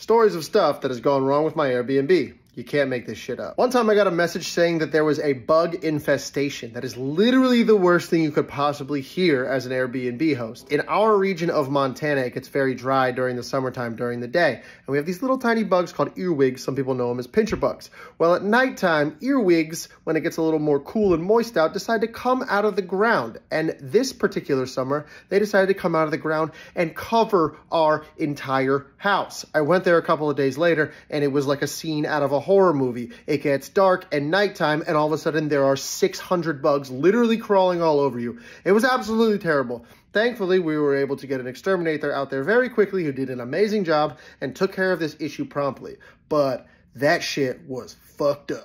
Stories of stuff that has gone wrong with my Airbnb. You can't make this shit up. One time I got a message saying that there was a bug infestation. That is literally the worst thing you could possibly hear as an Airbnb host. In our region of Montana, it gets very dry during the summertime during the day. And we have these little tiny bugs called earwigs. Some people know them as pincher bugs. Well, at nighttime, earwigs, when it gets a little more cool and moist out, decide to come out of the ground. And this particular summer, they decided to come out of the ground and cover our entire house. I went there a couple of days later and it was like a scene out of a horror movie. It gets dark and nighttime, and all of a sudden there are 600 bugs literally crawling all over you. It was absolutely terrible. Thankfully, we were able to get an exterminator out there very quickly who did an amazing job and took care of this issue promptly. But that shit was fucked up.